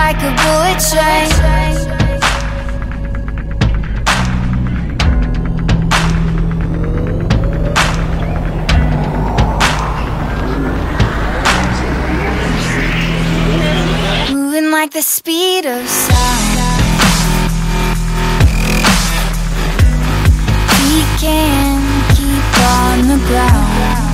Like a bullet train. Moving like the speed of sound. We can keep on the ground.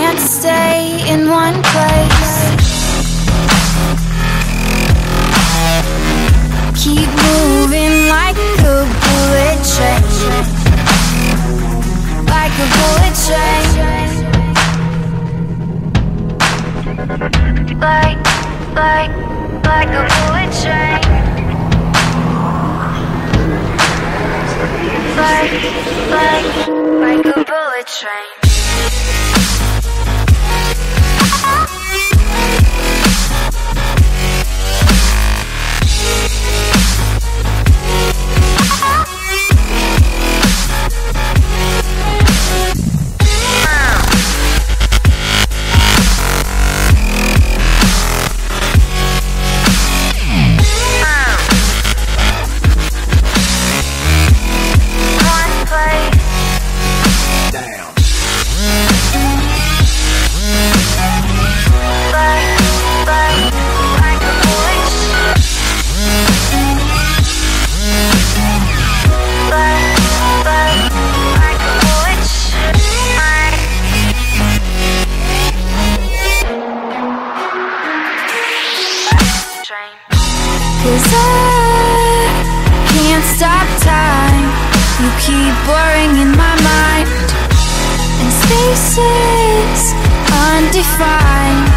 Can't stay in one place. Keep moving like a bullet train. Like a bullet train. Like, like, like a bullet train. Like, like, like a bullet train. Blurring in my mind. And spaces undefined.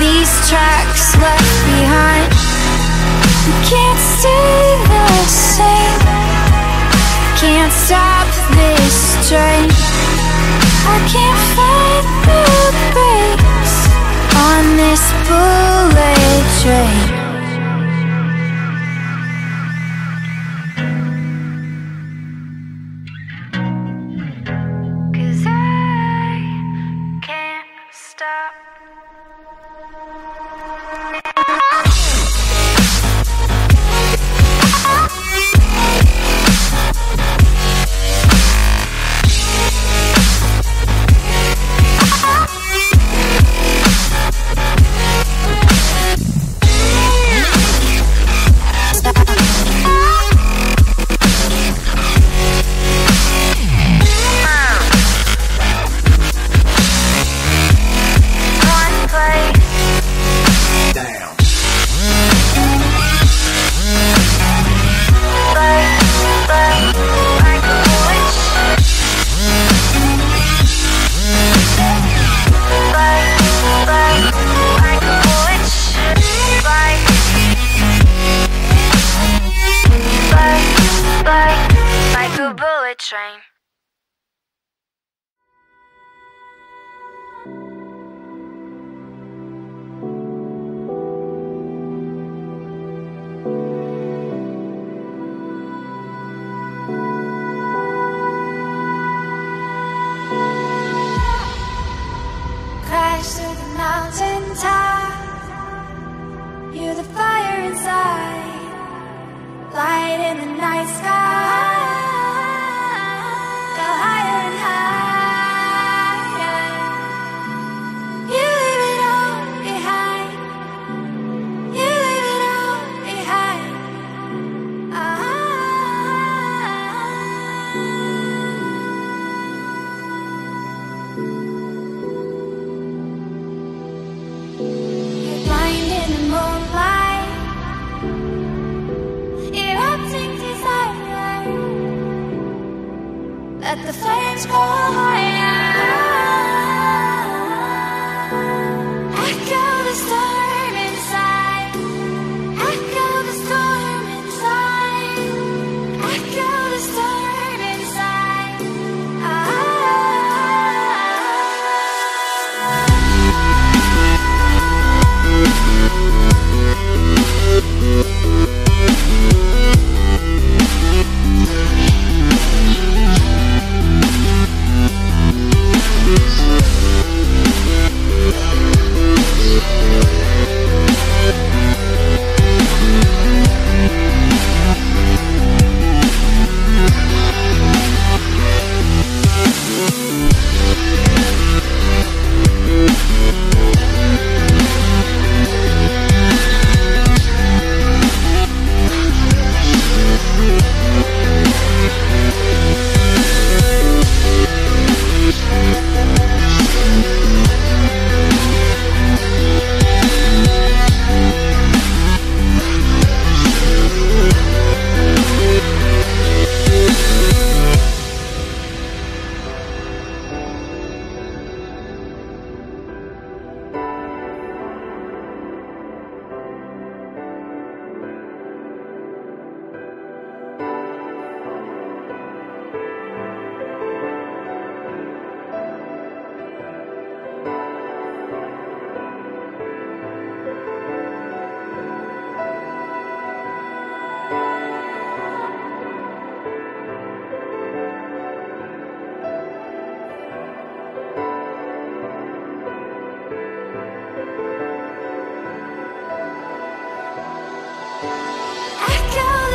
These tracks left behind. You can't stay the same. Can't stop this train. I can't find the brakes on this bullet train. In the night sky. Desire.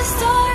Música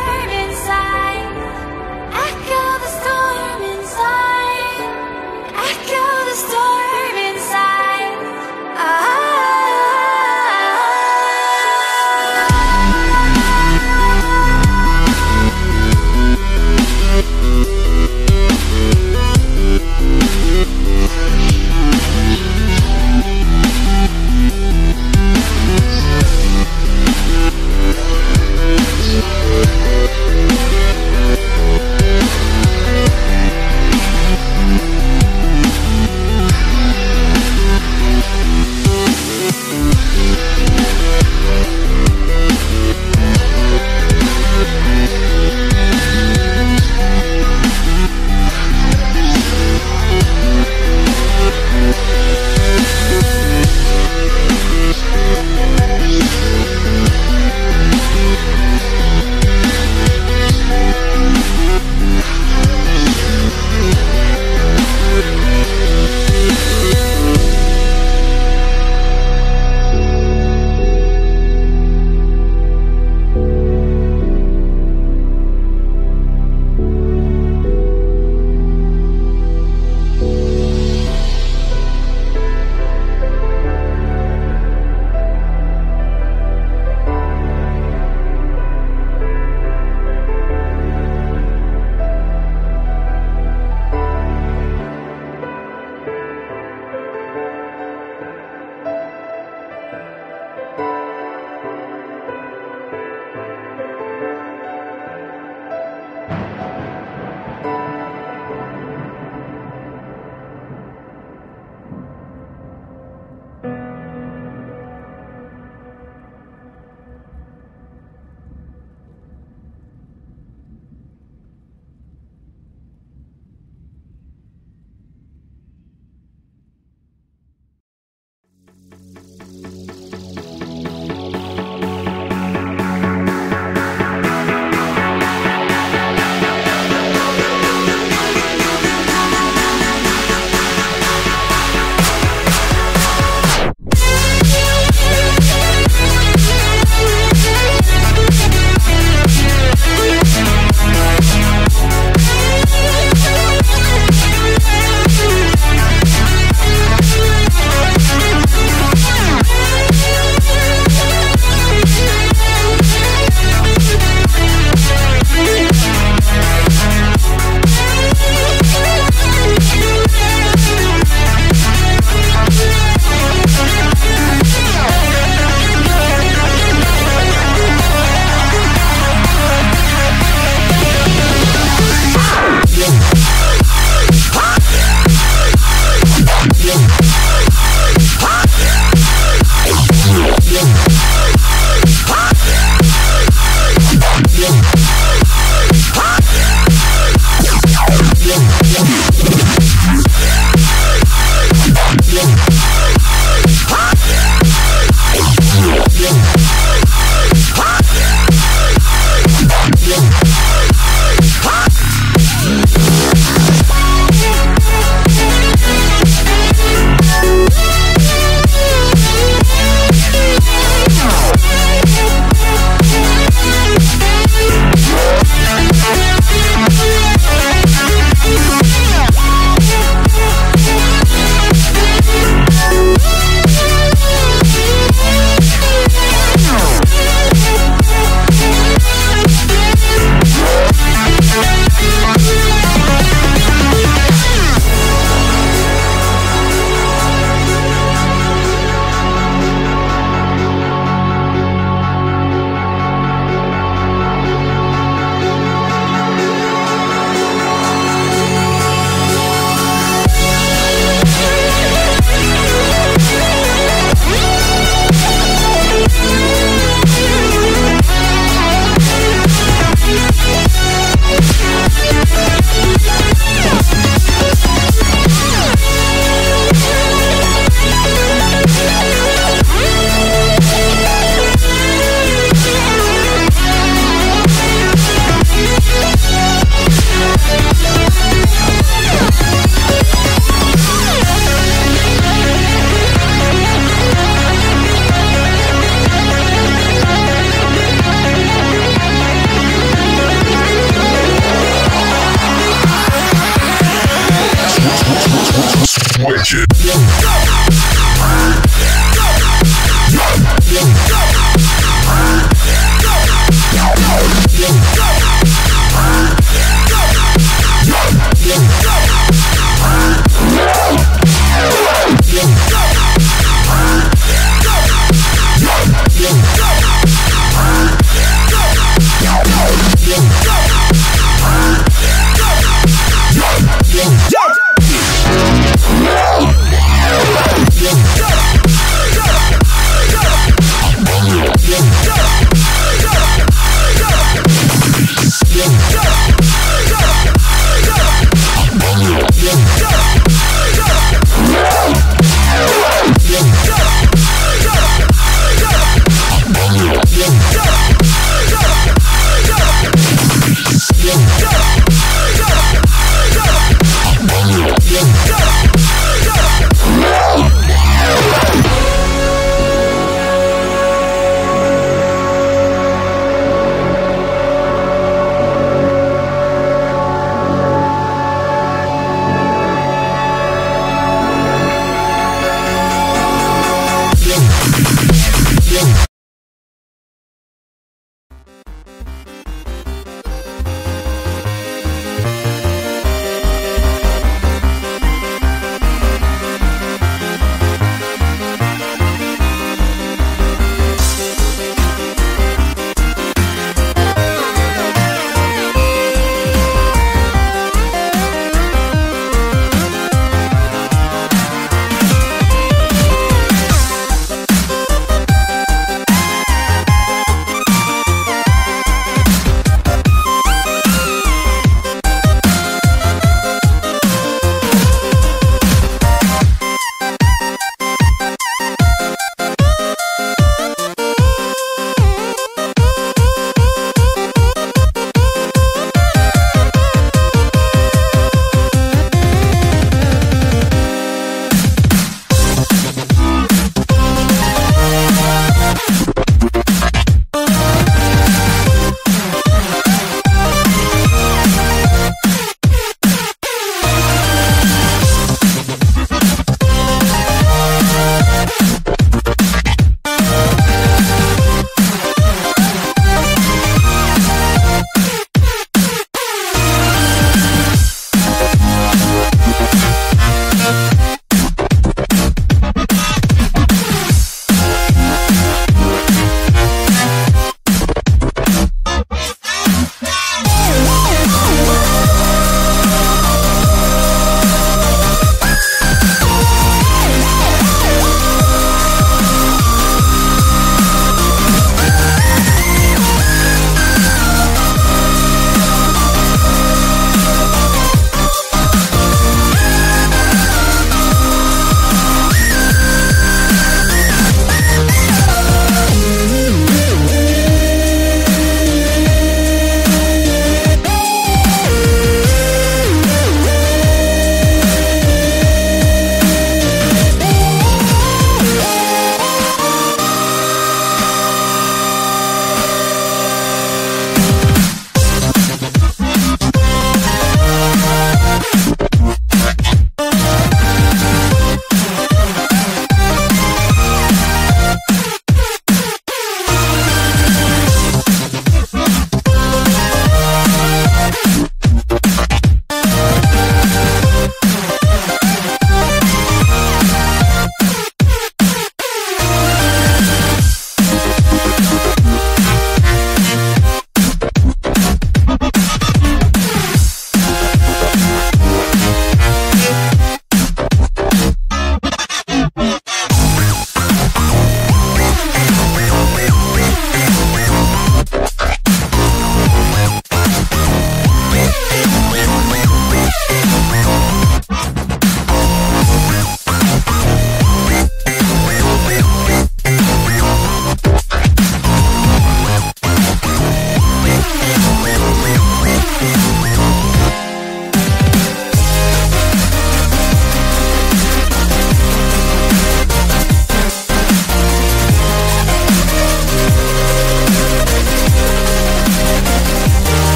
switch it.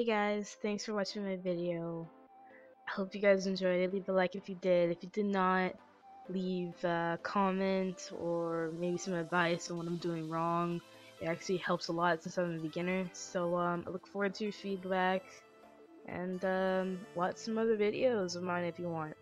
Hey guys, thanks for watching my video. I hope you guys enjoyed it. Leave a like if you did. If you did not, leave a comment or maybe some advice on what I'm doing wrong. It actually helps a lot since I'm a beginner. So um, I look forward to your feedback and um, watch some other videos of mine if you want.